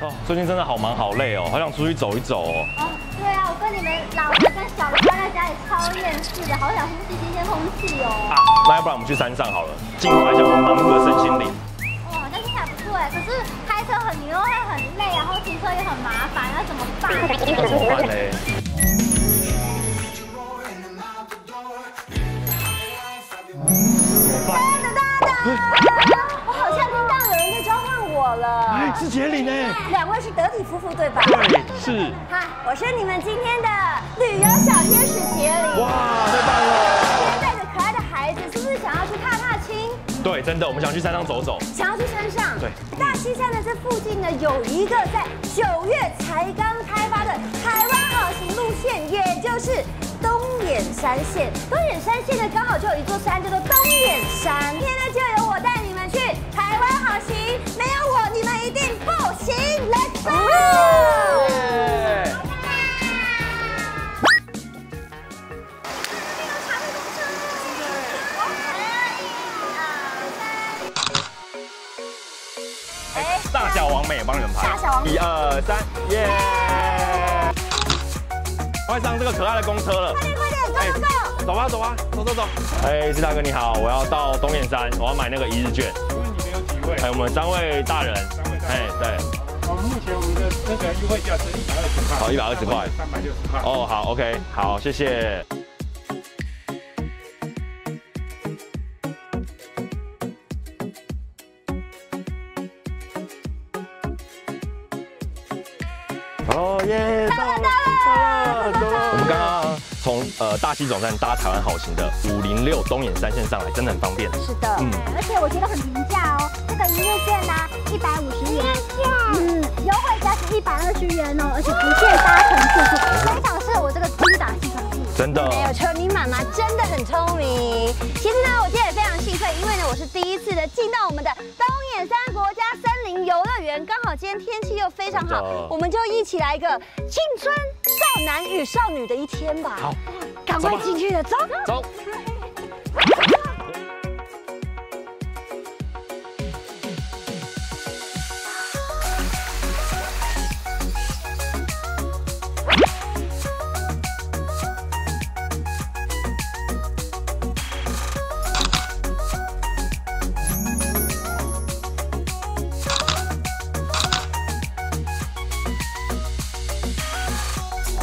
哦，最近真的好忙好累哦，好想出去走一走哦。哦，对啊，我跟你们老的跟小的关在家里超厌世的，好想呼吸新鲜空气哦。啊，那要不然我们去山上好了，净化一下我们忙碌的身心灵。哇，好像听起来不错哎，可是开车很牛会很累，然后停车也很麻烦，要怎么办？那怎么办嘞？两位是德体夫妇对吧？对，是。嗨，我是你们今天的旅游小天使杰里。哇，太棒了！今天带着可爱的孩子，是不是想要去踏踏青？对，真的，我们想去山上走走。想要去山上？对。大溪山的这附近呢，有一个在九月才刚开发的台湾好行路线，也就是东眼山线。东眼山线呢，刚好就有一座山叫做东眼山。哎，大小王美帮你们拍。大小王美一二三，耶！快上这个可爱的公车了。快点快点，Go Go Go！走吧走吧，走走走。哎，志大哥你好，我要到东眼山，我要买那个一日券。请问你们有几位？哎，我们三位大人。三位大人。哎，对。好，目前我们的那个优惠价是一百二十块。好，一百二十块。三百六十块。哦，好，OK，好，谢谢。从呃大溪总站搭台湾好行的五零六东眼三线上来，真的很方便。是的，嗯，而且我觉得很平价哦，这个一日券呢，一百五十元，嗯，优惠价是一百二十元哦，而且不限搭乘次数，非常适合我这个精打细算的。真的。没有车，你妈妈真的很聪明。因为呢，我是第一次的进到我们的东眼山国家森林游乐园，刚好今天天气又非常好，我们就一起来一个青春少男与少女的一天吧。好，赶快进去了，走。走。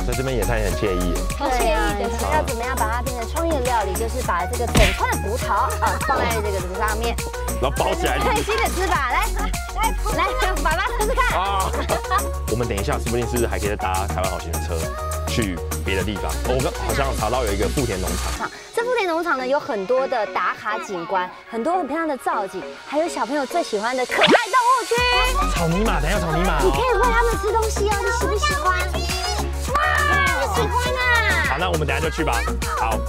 在这边野餐也很惬意。好惬意的对啊要怎么样把它变成创业料理？就是把这个整串的葡萄啊放在这个这个上面，然后包起来。开心的吃法，来来来，爸爸试试看。啊！我们等一下说不定是不是还可以再搭台湾好行的车去别的地方？哦我们好像查到有一个富田农场。这富田农场呢有很多的打卡景观，很多很漂亮的造景，还有小朋友最喜欢的可爱动物区。草泥马，等一下草泥马你可哦。以喂它们吃东西哦，你喜不喜欢？哇，喜欢啊！好，那我们等下就去吧。好。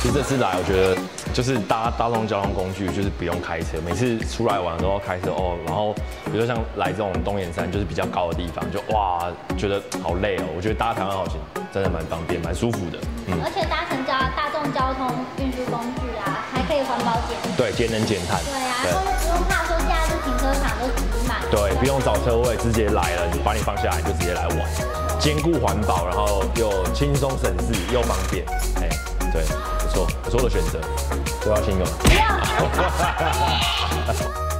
其实这次来，我觉得就是搭大众交通工具，就是不用开车。每次出来玩都要开车哦。然后比如说像来这种东岩山，就是比较高的地方，就哇，觉得好累哦。我觉得搭台湾好行真的蛮方便，蛮舒服的。嗯，而且搭乘交大众交通运输工具减对，节能减碳。对啊，然后不用怕说现在这停车场都挤满。对，不用找车位，直接来了，你把你放下来就直接来玩，兼顾环保，然后又轻松省事又方便，哎，对，不错，不错的选择，都要听个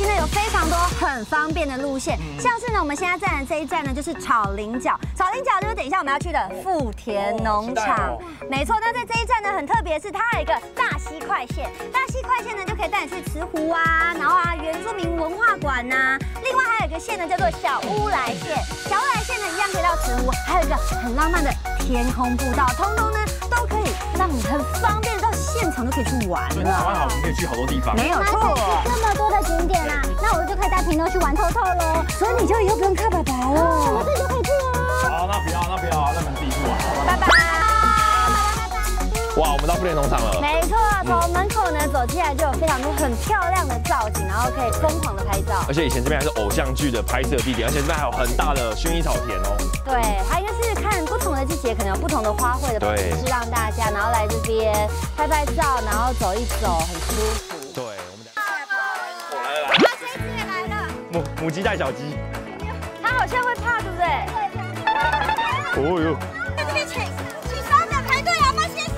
吗？台湾好行呢有非常多很方便的路线，像是呢我们现在站的这一站呢就是草林角，草林角就是等一下我们要去的富田农场。没错，那在这一站呢很特别，是它有一个大溪快线，大溪快线呢就可以带你去慈湖啊，然后啊原住民文化馆呐、另外还有一个线呢叫做小乌来线，小乌来线呢一样可以到慈湖，还有一个很浪漫的天空步道，通通呢都可以让你很方便到现场就可以去玩台了。玩好行可以去好多地方，没有错。这么多的景点啊，那我就可以带平头去玩透透喽。所以你就以后不用看爸爸了。我自己就可以去哦。好，那不要，那不要，那你们自己去玩。拜拜。哇，我们到富联农场了，没错，从门口呢走进来就有非常多很漂亮的造景，然后可以疯狂的拍照。而且以前这边还是偶像剧的拍摄地点，而且这边还有很大的薰衣草田哦。对，它应该是看不同的节可能有不同的花卉的对布置，让大家然后来这边拍拍照，然后走一走，很舒服。对，我们哇，这一只也来了，母母鸡带小鸡。它好像会怕，对不对？哦哟，在这边请请稍等排队好吗，先生？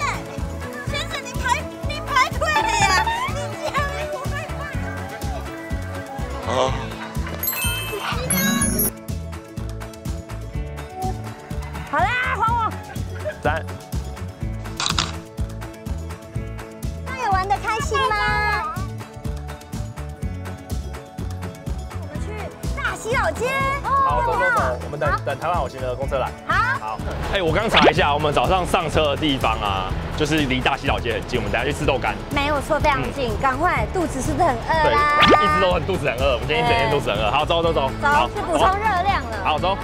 先生，你排你排队了呀？你这样我会怕。啊，好啦。三，那有玩的开心吗？我们去大洗澡街。好，走走走，我们等等台湾好行的公车来。好，好，哎，我刚查一下，我们早上上车的地方啊，就是离大洗澡街很近，我们等下去吃豆干。没有错，非常近，赶快，肚子是不是很饿对，啦？一直都很肚子很饿，我们今天一整天肚子很饿。好，走走走，走，去补充热量了。好，走。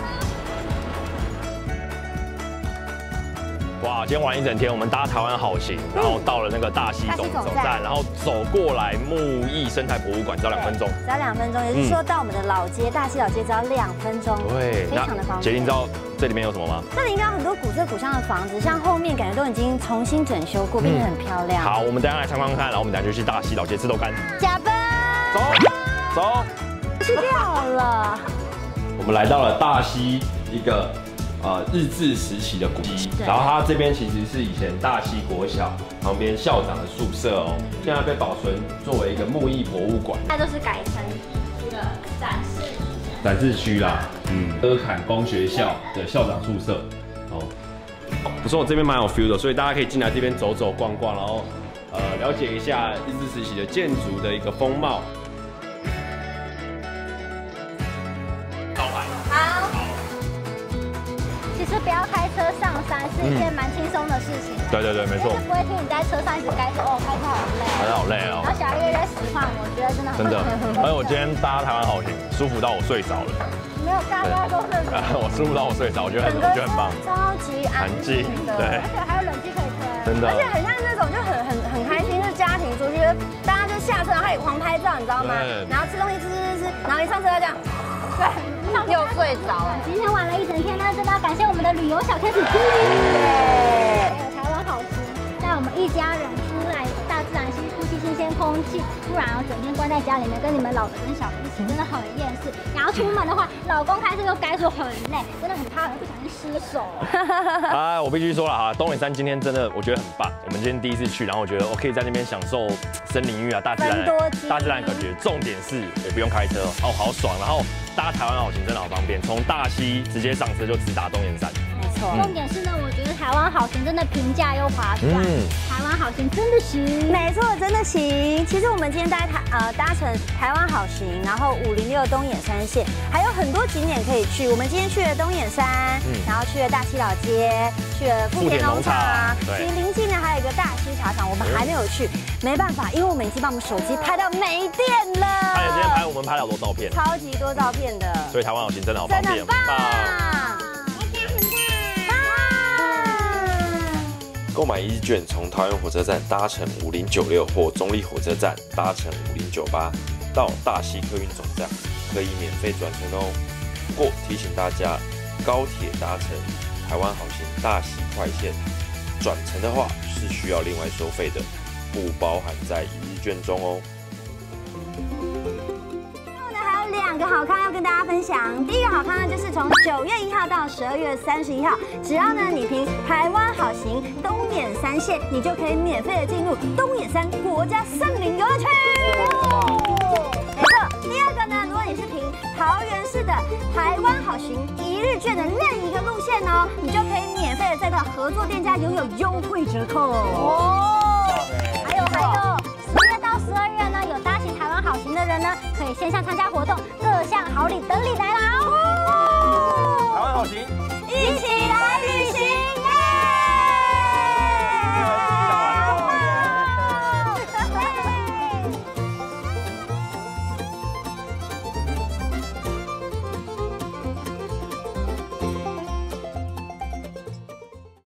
哇，今天玩一整天，我们搭台湾好行，然后到了那个大溪总总站，然后走过来木艺生态博物馆，只要两分钟。只要两分钟，也就是说到我们的老街大溪老街只要两分钟，对，非常的方便。杰林知道这里面有什么吗？这里应该有很多古色古香的房子，像后面感觉都已经重新整修过，变得很漂亮。好，我们等下来参观看，然后我们等下就去大溪老街吃豆干。加分，走，走。吃掉了。我们来到了大溪一个呃日治时期的古迹，然后它这边其实是以前大溪国小旁边校长的宿舍哦，现在被保存作为一个木艺博物馆。它就是改成这个展示。展示区啦，嗯，阿坎工学校的校长宿舍，哦，不错，这边蛮有 feel 的，所以大家可以进来这边走走逛逛，然后呃了解一下日治时期的建筑的一个风貌。是一件蛮轻松的事情，对对对，没错。不会听你在车上一直该说哦开车好累，还是好累哦。然。后小叶在使唤，我觉得真的很真的，而且我今天搭台湾好行，舒服到我睡着了。没有大家都是 我舒服到我睡着，我觉得很，我觉得很棒。超级安静的，对。而且还有冷气可以吹。真的。而且很像那种就很很很开心，就是家庭出去，大家就下车然后也狂拍照，你知道吗？然后吃东西吃吃吃吃，然后一上车就这样，对，又睡着了。今天玩了一整天呢，真的要感谢我们的旅游小天使经理，对，还有台湾好吃，带我们一家人呼吸新鲜空气，不然哦整天关在家里面跟你们老的跟小的一起，真的很厌世。然后出门的话，老公开车又该说很累，真的很怕不小心失手。啊，我必须说了哈，东野山今天真的我觉得很棒。我们今天第一次去，然后我觉得我可以在那边享受森林浴啊，大自然大自然感觉。重点是我不用开车，哦，好爽。然后搭台湾好行真的好方便，从大溪直接上车就直达东岩山。重点是呢，我觉得台湾好行真的平价又划算，嗯台湾好行真的行。没错，真的行。其实我们今天搭台呃搭乘台湾好行，然后五零六东眼山线，还有很多景点可以去。我们今天去了东眼山，嗯然后去了大溪老街，去了富田农场场，对其实临近呢还有一个大溪茶厂，我们还没有去，没办法，因为我们已经把我们手机拍到没电了。还有今天拍我们拍了好多照片，超级多照片的，所以台湾好行真的好方便，真的棒。购买一日券，从桃园火车站搭乘五零九六或中立火车站搭乘五零九八到大溪客运总站，可以免费转乘哦。不过提醒大家，高铁搭乘台湾航行大溪快线转乘的话是需要另外收费的，不包含在一日券中哦。两个好康要跟大家分享。第一个好康呢，就是从九月一号到十二月三十一号，只要呢你凭台湾好行东眼三线，你就可以免费的进入东眼山国家森林游乐区。没错，第二个呢，如果你是凭桃园市的台湾好行一日券的任一个路线哦，你就可以免费的再到合作店家拥有优惠折扣哦。还有还有，线上参加活动，各项好礼等你来拿哦！